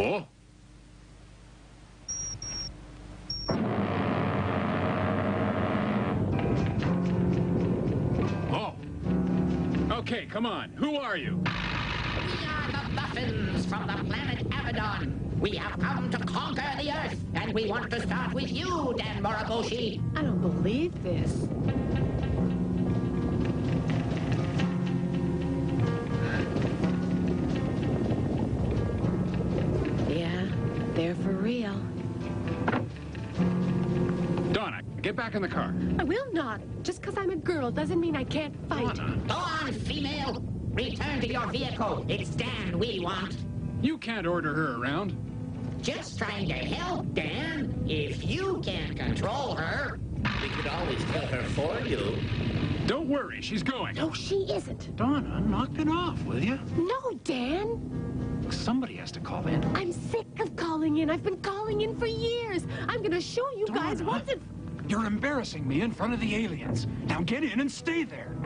Oh? Oh. Okay, come on. Who are you? We are the Buffins from the planet Abaddon. We have come to conquer the Earth, and we want to start with you, Dan Moroboshi. I don't believe this. Real. Donna, get back in the car. I will not. Just because I'm a girl doesn't mean I can't fight. Donna, Go on, female. Return to your vehicle. It's Dan we want. you can't order her around. Just trying to help, Dan. If you can't control her, We could always tell her for you. Don't worry, she's going. No, she isn't. Donna, knock it off, will you? No, Dan. Somebody has to call in. I'm sick of calling in. I've been calling in for years. I'm going to show you guys Donna, once and You're embarrassing me in front of the aliens. Now get in and stay there.